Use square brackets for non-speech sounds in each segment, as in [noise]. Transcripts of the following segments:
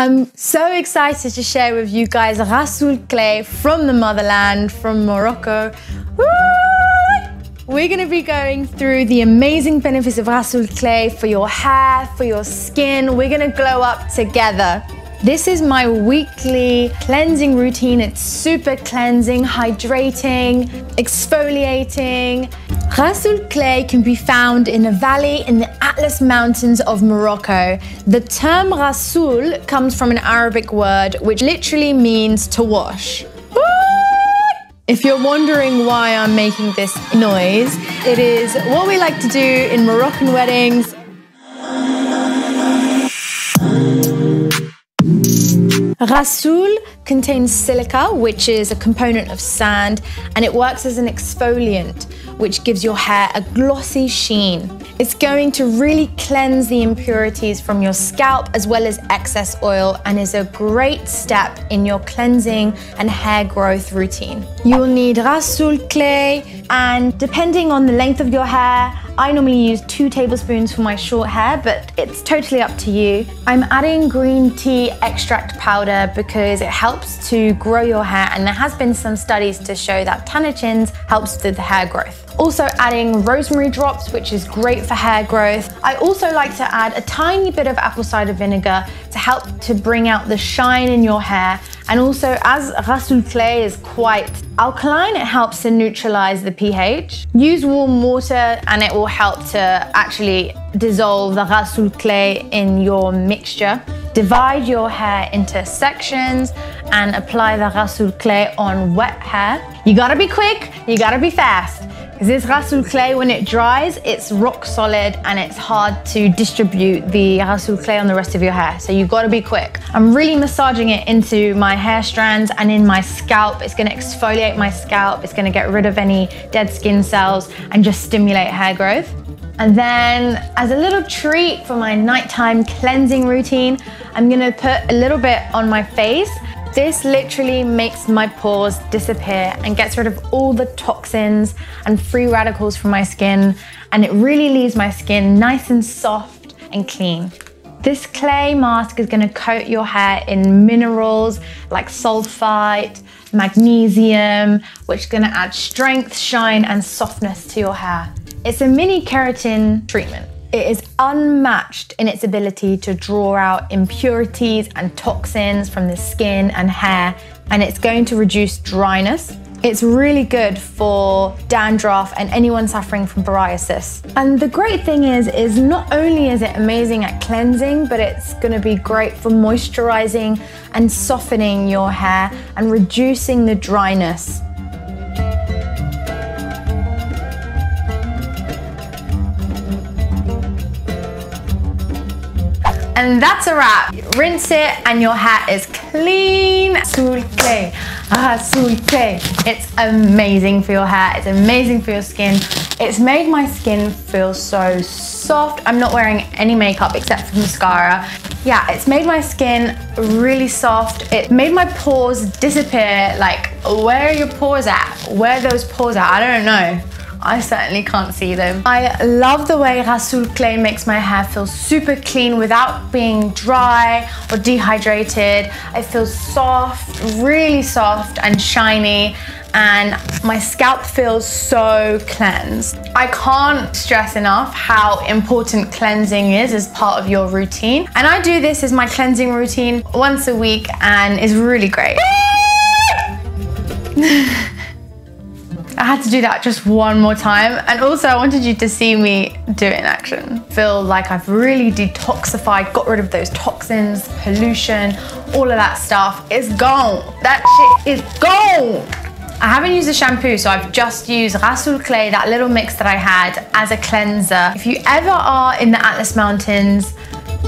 I'm so excited to share with you guys Rhassoul Clay from the motherland, from Morocco. We're gonna be going through the amazing benefits of Rhassoul Clay for your hair, for your skin. We're gonna glow up together. This is my weekly cleansing routine. It's super cleansing, hydrating, exfoliating. Rhassoul clay can be found in a valley in the Atlas Mountains of Morocco. The term rhassoul comes from an Arabic word which literally means to wash. If you're wondering why I'm making this noise, it is what we like to do in Moroccan weddings Rasoul contains silica, which is a component of sand, and it works as an exfoliant, which gives your hair a glossy sheen. It's going to really cleanse the impurities from your scalp as well as excess oil and is a great step in your cleansing and hair growth routine. You will need Rhassoul clay and depending on the length of your hair, I normally use two tablespoons for my short hair, but it's totally up to you. I'm adding green tea extract powder because it helps to grow your hair and there has been some studies to show that tannachins helps with the hair growth. Also adding rosemary drops, which is great for hair growth. I also like to add a tiny bit of apple cider vinegar to help to bring out the shine in your hair. And also as Rhassoul clay is quite alkaline, it helps to neutralize the pH. Use warm water and it will help to actually dissolve the Rhassoul clay in your mixture. Divide your hair into sections and apply the Rhassoul clay on wet hair. You gotta be quick, you gotta be fast. This Rhassoul clay, when it dries, it's rock solid and it's hard to distribute the Rhassoul clay on the rest of your hair. So you've got to be quick. I'm really massaging it into my hair strands and in my scalp. It's gonna exfoliate my scalp. It's gonna get rid of any dead skin cells and just stimulate hair growth. And then as a little treat for my nighttime cleansing routine, I'm gonna put a little bit on my face this literally makes my pores disappear and gets rid of all the toxins and free radicals from my skin and it really leaves my skin nice and soft and clean. This clay mask is gonna coat your hair in minerals like sulfite, magnesium, which is gonna add strength, shine, and softness to your hair. It's a mini keratin treatment. It is unmatched in its ability to draw out impurities and toxins from the skin and hair, and it's going to reduce dryness. It's really good for dandruff and anyone suffering from psoriasis. And the great thing is, is not only is it amazing at cleansing, but it's gonna be great for moisturizing and softening your hair and reducing the dryness. And that's a wrap. Rinse it and your hair is clean. Sulke. Ah, sulke. It's amazing for your hair. It's amazing for your skin. It's made my skin feel so soft. I'm not wearing any makeup except for mascara. Yeah, it's made my skin really soft. It made my pores disappear. Like, where are your pores at? Where those pores at? I don't know. I certainly can't see them. I love the way Rhassoul Clay makes my hair feel super clean without being dry or dehydrated. It feels soft, really soft and shiny and my scalp feels so cleansed. I can't stress enough how important cleansing is as part of your routine. And I do this as my cleansing routine once a week and is really great. [laughs] I had to do that just one more time. And also I wanted you to see me do it in action. Feel like I've really detoxified, got rid of those toxins, pollution, all of that stuff. It's gone. That shit is gone. I haven't used a shampoo, so I've just used Rhassoul Clay, that little mix that I had, as a cleanser. If you ever are in the Atlas Mountains,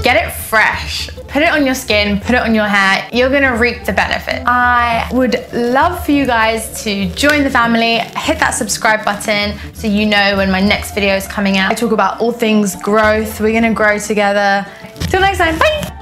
get it fresh. Put it on your skin, put it on your hair. You're gonna reap the benefit. I would love for you guys to join the family, hit that subscribe button so you know when my next video is coming out. I talk about all things growth. We're gonna grow together. Till next time, bye.